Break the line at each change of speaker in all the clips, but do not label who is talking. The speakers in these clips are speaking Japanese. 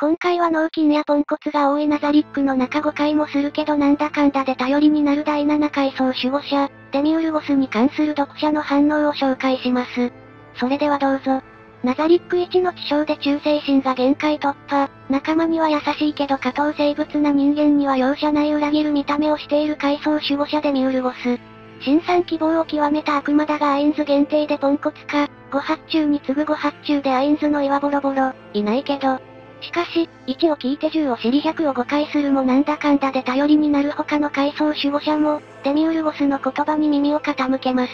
今回は脳筋やポンコツが多いナザリックの中誤解もするけどなんだかんだで頼りになる第7階層守護者、デミウルゴスに関する読者の反応を紹介します。それではどうぞ。ナザリック1の知性で忠誠心が限界突破、仲間には優しいけど下等生物な人間には容赦ない裏切る見た目をしている階層守護者デミウルゴス。神算鬼謀を極めた悪魔だがアインズ限定でポンコツ化、誤発注に次ぐ誤発注でアインズの胃はボロボロ、胃ないけど、しかし、1を聞いて10を知り100を誤解するもなんだかんだで頼りになる他の階層守護者も、デミウルゴスの言葉に耳を傾けます。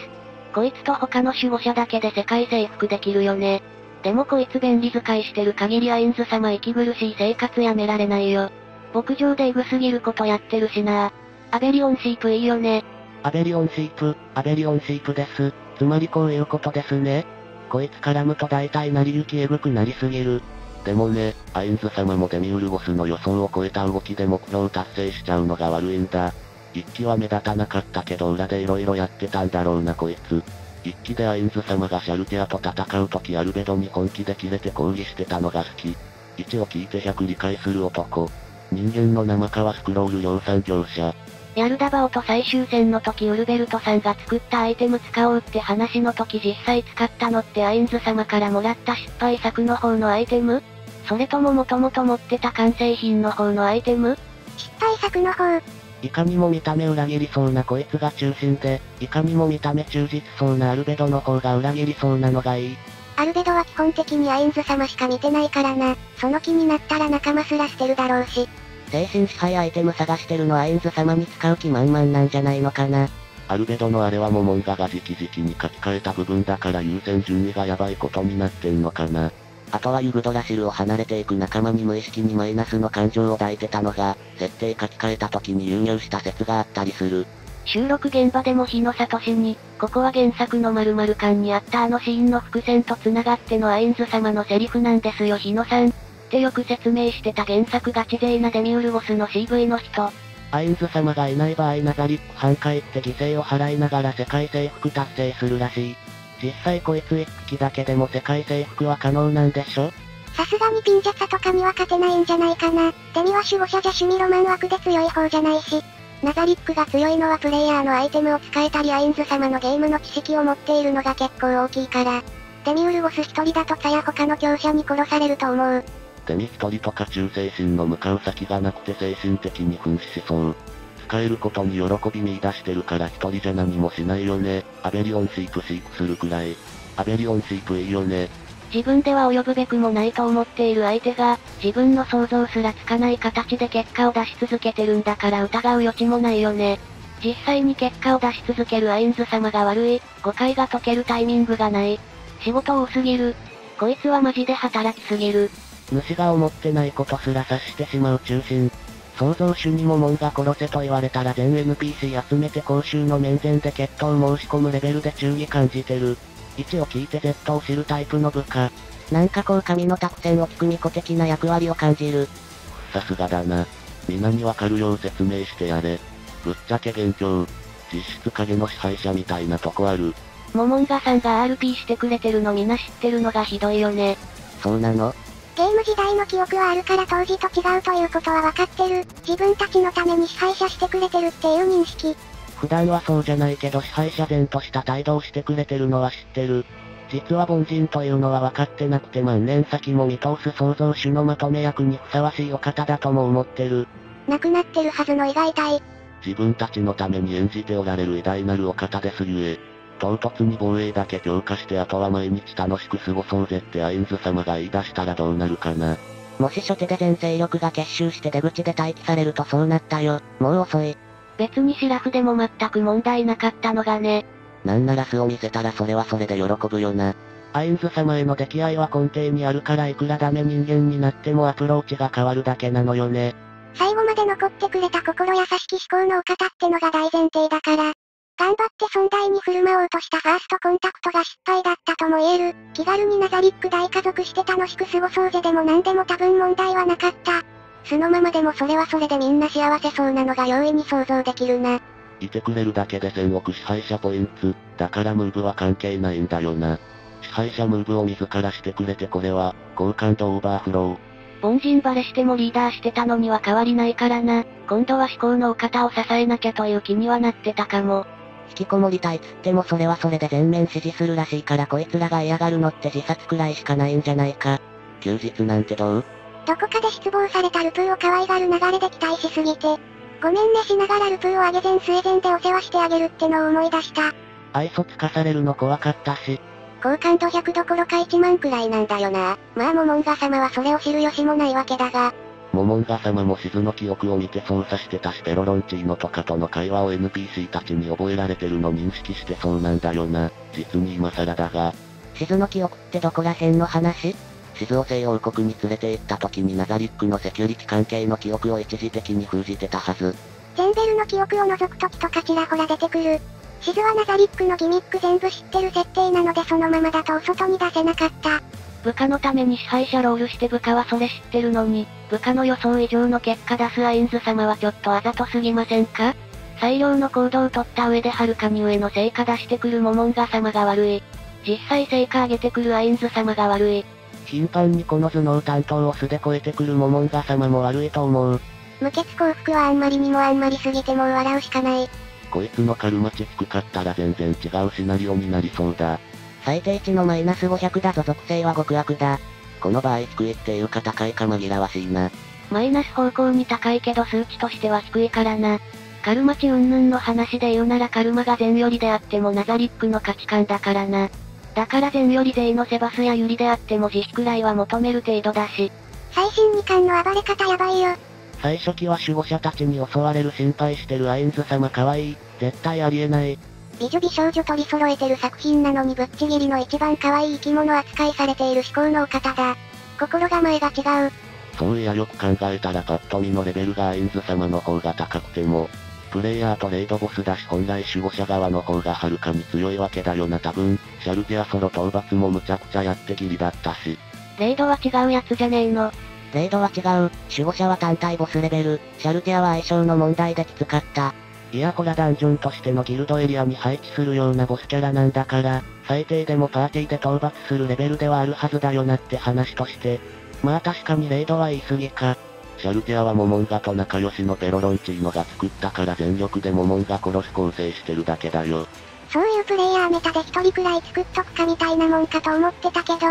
こいつと他の守護者だけで世界征服できるよね。でもこいつ便利使いしてる限りアインズ様息苦しい生活やめられないよ。牧場でエグすぎることやってるしなアベリオンシープいいよね。
アベリオンシープ、アベリオンシープです。つまりこういうことですね。こいつ絡むと大体成り行きエグくなりすぎる。でもね、アインズ様もデミウルゴスの予想を超えた動きで目標達成しちゃうのが悪いんだ。一期は目立たなかったけど裏で色々やってたんだろうなこいつ。一期でアインズ様がシャルティアと戦う時アルベドに本気で切れて抗議してたのが好き。1を聞いて100理解する男。人間の生皮スクロール量産業者。
ヤルダバオと最終戦の時ウルベルトさんが作ったアイテム使おうって話の時実際使ったのってアインズ様からもらった失敗作の方のアイテム？それとももともと持ってた完成品の方のアイテム？
失敗作の方。
いかにも見た目裏切りそうなこいつが忠臣で、いかにも見た目忠実そうなアルベドの方が裏切りそうなのがいい。
アルベドは基本的にアインズ様しか見てないからな。その気になったら仲間すらしてるだろうし。
精神支配アイテム探してるのアインズ様に使う気満々なんじゃないのかな。
アルベドのあれはモモンガが直々に書き換えた部分だから優先順位がやばいことになってんのかな。
あとはユグドラシルを離れていく仲間に無意識にマイナスの感情を抱いてたのが、設定書き換えた時に輸入した説があったりする。
収録現場でも日野聡に、ここは原作の〇〇巻にあったあのシーンの伏線と繋がってのアインズ様のセリフなんですよ日野さん。ってよく説明してた原作ガチ勢なデミウルゴスの CV の人。
アインズ様がいない場合ナザリック半壊って犠牲を払いながら世界征服達成するらしい。実際こいつ一匹だけでも世界征服は可能なんでしょ？
さすがにピンじゃツアーとかには勝てないんじゃないかな。デミは守護者じゃ趣味ロマン枠で強い方じゃないし。ナザリックが強いのはプレイヤーのアイテムを使えたりアインズ様のゲームの知識を持っているのが結構大きいから。デミウルゴス一人だとツアーや他の強者に殺されると思う。
デミ一人とか忠誠心の向かう先がなくて精神的に憤死しそう。仕えることに喜び見出してるから一人じゃ何もしないよね。アベリオンシープ飼育するくらい。アベリオンシープいいよね。
自分では及ぶべくもないと思っている相手が、自分の想像すらつかない形で結果を出し続けてるんだから疑う余地もないよね。実際に結果を出し続けるアインズ様が悪い、誤解が解けるタイミングがない。仕事多すぎる。こいつはマジで働きすぎる。
主が思ってないことすら察してしまう忠臣。創造主にもモモンガ殺せと言われたら全 NPC 集めて公衆の面前で決闘申し込むレベルで忠義感じてる。位置を聞いて Z を知るタイプの部下。
なんかこう神の託戦を聞く巫女的な役割を感じる。
さすがだな。皆にわかるよう説明してやれ。ぶっちゃけ勉強。実質影の支配者みたいなとこある。
モモンガさんが RP してくれてるのみんな知ってるのがひどいよね。
そうなの？
ゲーム時代の記憶はあるから当時と違うということは分かってる。自分たちのために支配者してくれてるっていう認識。
普段はそうじゃないけど支配者前とした態度をしてくれてるのは知ってる。実は凡人というのは分かってなくて万年先も見通す創造主のまとめ役にふさわしいお方だとも思ってる。
亡くなってるはずの胃が痛い。
自分たちのために演じておられる偉大なるお方ですゆえ。唐突に防衛だけ強化してあとは毎日楽しく過ごそうぜってアインズ様が言い出したらどうなるかな。
もし初手で全勢力が結集して出口で待機されるとそうなったよ。もう遅い。
別にシラフでも全く問題なかったのがね。
なんなら巣を見せたらそれはそれで喜ぶよな。
アインズ様への出来合いは根底にあるからいくらダメ人間になってもアプローチが変わるだけなのよね。
最後まで残ってくれた心優しき思考のお方ってのが大前提だから。頑張って尊大に振る舞おうとしたファーストコンタクトが失敗だったとも言える。気軽にナザリック大家族して楽しく過ごそうぜでも何でも多分問題はなかった。素のままでもそれはそれでみんな幸せそうなのが容易に想像できるな。
いてくれるだけで1000億支配者ポイント。だからムーブは関係ないんだよな。支配者ムーブを自らしてくれてこれは、好感度オーバーフロー。
凡人バレしてもリーダーしてたのには変わりないからな。今度は至高のお方を支えなきゃという気にはなってたかも。
引きこもりたいっつってもそれはそれで全面支持するらしいからこいつらが嫌がるのって自殺くらいしかないんじゃないか。休日なんてどう？
どこかで失望されたルプーを可愛がる流れで期待しすぎて、ごめんねしながらルプーをあげ前末前でお世話してあげるってのを思い出した。
愛想つかされるの怖かったし。
好感度100どころか1万くらいなんだよな。まあモモンガ様はそれを知る由もないわけだが。
モモンガ様も静の記憶を見て操作してたしペロロンチーノとかとの会話を NPC たちに覚えられてるの認識してそうなんだよな。実に今更だが。
静の記憶ってどこら辺の話？静を西王国に連れて行った時にナザリックのセキュリティ関係の記憶を一時的に封じてたはず。
ゼンベルの記憶を除く時とかちらほら出てくる。シズはナザリックのギミック全部知ってる設定なのでそのままだとお外に出せなかった。
部下のために支配者ロールして部下はそれ知ってるのに、部下の予想以上の結果出すアインズ様はちょっとあざとすぎませんか？最良の行動を取った上ではるかに上の成果出してくるモモンガ様が悪い。実際成果上げてくるアインズ様が悪い。
頻繁にこの頭脳担当を素で超えてくるモモンガ様も悪いと思う。
無血幸福はあんまりにもあんまりすぎてもう笑うしかない。
こいつのカルマ値低かったら全然違うシナリオになりそうだ。
最低値のマイナス500だぞ属性は極悪だ。この場合低いっていうか高いか紛らわしいな。
マイナス方向に高いけど数値としては低いからな。カルマ値云々の話で言うならカルマが善よりであってもナザリックの価値観だからな。だから善寄り勢のセバスやユリであっても慈悲くらいは求める程度だし。
最新2巻の暴れ方やばいよ。
最初期は守護者たちに襲われる心配してるアインズ様可愛い。絶対ありえない。
美女美少女取り揃えてる作品なのにぶっちぎりの一番可愛い生き物扱いされている至高のお方だ。心構えが違う。
そういやよく考えたらパッと見のレベルがアインズ様の方が高くても、プレイヤーとレイドボスだし本来守護者側の方がはるかに強いわけだよな多分、シャルティアソロ討伐もむちゃくちゃやってギリだったし。
レイドは違うやつじゃねえの。
レイドは違う、守護者は単体ボスレベル、シャルティアは相性の問題できつかった。
いやこらダンジョンとしてのギルドエリアに配置するようなボスキャラなんだから、最低でもパーティーで討伐するレベルではあるはずだよなって話として。まあ確かにレイドは言い過ぎか。シャルティアはモモンガと仲良しのペロロンチーノが作ったから全力でモモンガ殺し構成してるだけだよ。
そういうプレイヤーメタで一人くらい作っとくかみたいなもんかと思ってたけど、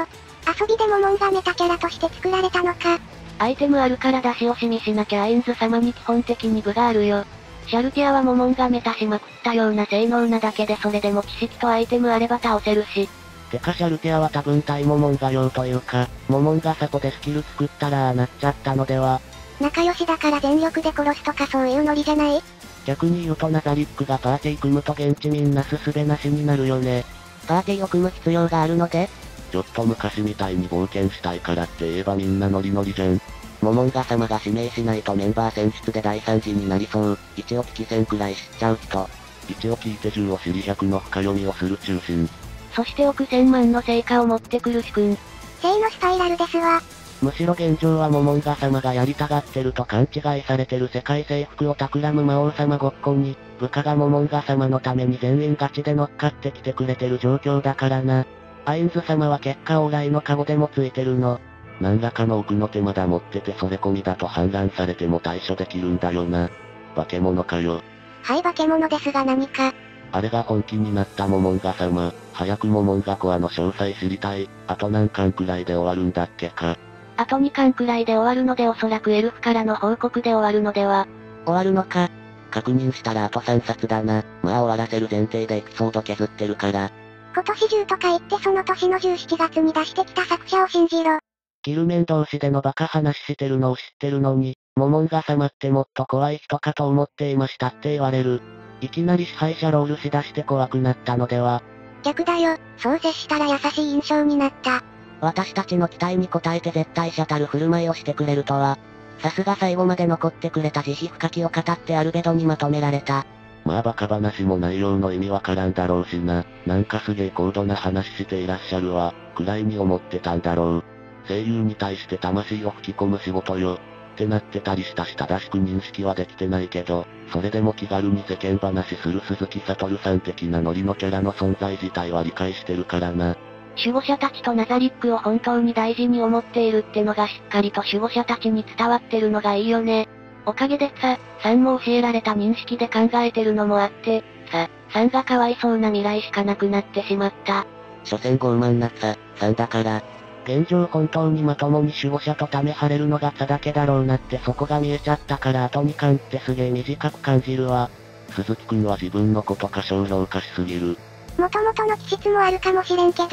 遊びでモモンガメタキャラとして作られたのか。
アイテムあるから出し惜しみしなきゃアインズ様に基本的に部があるよ。シャルティアはモモンがメタしまくったような性能なだけでそれでも知識とアイテムあれば倒せるし。
てかシャルティアは多分対モモンガ用というか、モモンガサポでスキル作ったらああなっちゃったのでは。
仲良しだから全力で殺すとかそういうノリじゃない？
逆に言うとナザリックがパーティー組むと現地民なすすべなしになるよね。
パーティーを組む必要があるので
ちょっと昔みたいに冒険したいからって言えばみんなノリノリじゃん。
モモンガ様が指名しないとメンバー選出で大惨事になりそう。一応聞き戦くらい知っちゃう人。
一応聞いて10を知り100の深読みをする中心。
そして億千万の成果を持ってくる主君。
正のスパイラルですわ。
むしろ現状はモモンガ様がやりたがってると勘違いされてる世界征服を企む魔王様ごっこに、部下がモモンガ様のために全員ガチで乗っかってきてくれてる状況だからな。アインズ様は結果往来のカゴでもついてるの。何らかの奥の手まだ持っててそれ込みだと反乱されても対処できるんだよな。化け物かよ。
はい化け物ですが何か。
あれが本気になったモモンガ様。早くモモンガコアの詳細知りたい。あと何巻くらいで終わるんだっけか。
あと2巻くらいで終わるのでおそらくエルフからの報告で終わるのでは。
終わるのか。確認したらあと3冊だな。まあ終わらせる前提でエピソード削ってるから。
今年中とか言ってその年の17月に出してきた作者を信じろ。
キルメン同士でのバカ話してるのを知ってるのに、モモンガ様ってもっと怖い人かと思っていましたって言われる。いきなり支配者ロールしだして怖くなったのでは。
逆だよ、そう接したら優しい印象になった。
私たちの期待に応えて絶対者たる振る舞いをしてくれるとは。さすが最後まで残ってくれた慈悲深きを語ってアルベドにまとめられた。
まあバカ話も内容の意味わからんだろうしな。なんかすげえ高度な話していらっしゃるわ。くらいに思ってたんだろう。声優に対して魂を吹き込む仕事よ。ってなってたりしたし正しく認識はできてないけど、それでも気軽に世間話する鈴木悟さん的なノリのキャラの存在自体は理解してるからな。
守護者たちとナザリックを本当に大事に思っているってのがしっかりと守護者たちに伝わってるのがいいよね。おかげでさ、さんも教えられた認識で考えてるのもあって、さ、さんがかわいそうな未来しかなくなってしまった。
所詮傲慢なさ、さんだから。現状本当にまともに守護者とため張れるのがさだけだろうなってそこが見えちゃったから後に感ってすげえ短く感じるわ。鈴木くんは自分のこと過小評価しすぎる。
もともとの気質もあるかもしれんけど、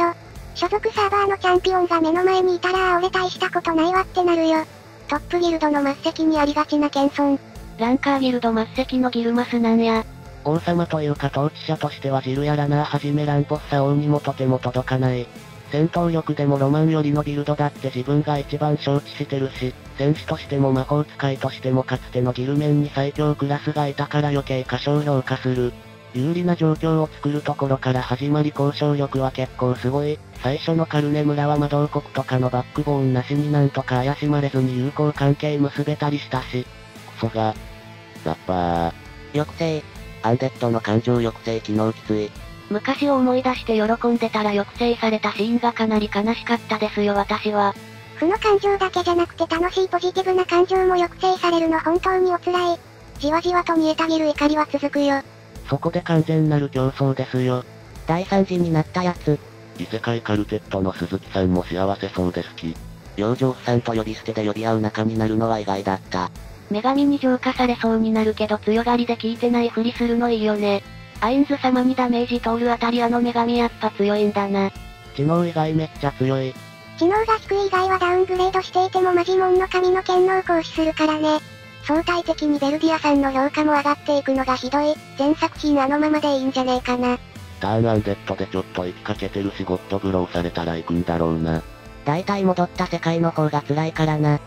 所属サーバーのチャンピオンが目の前にいたら俺大したことないわってなるよ。トップギルドの末席にありがちな謙遜。
ランカーギルド末席のギルマスなんや。
王様というか統治者としてはジルやラナーはじめランボッサ王にもとても届かない。戦闘力でもロマンよりのビルドだって自分が一番承知してるし、戦士としても魔法使いとしてもかつてのギルメンに最強クラスがいたから余計過小評価する。有利な状況を作るところから始まり交渉力は結構すごい。最初のカルネ村は魔導国とかのバックボーンなしになんとか怪しまれずに友好関係結べたりしたし。クソが。ラッパー。
抑制。
アンデッドの感情抑制機能きつい。
昔を思い出して喜んでたら抑制されたシーンがかなり悲しかったですよ私は。
負の感情だけじゃなくて楽しいポジティブな感情も抑制されるの本当にお辛い。じわじわと煮えたぎる怒りは続くよ。
そこで完全なる競争ですよ。
第三次になったやつ。
異世界カルテットの鈴木さんも幸せそうですき。養生婦さんと呼び捨てで呼び合う仲になるのは意外だった。
女神に浄化されそうになるけど強がりで聞いてないふりするのいいよね。アインズ様にダメージ通るあたりあの女神やっぱ強いんだな。
知能以外めっちゃ強い。
知能が低い以外はダウングレードしていてもマジモンの神の剣能行使するからね。相対的にベルディアさんの評価も上がっていくのがひどい。全作品あのままでいいんじゃねえかな。
ターンアンデッドでちょっと行きかけてるしゴッドブローされたら行くんだろうな。
大体戻った世界の方が辛いからな。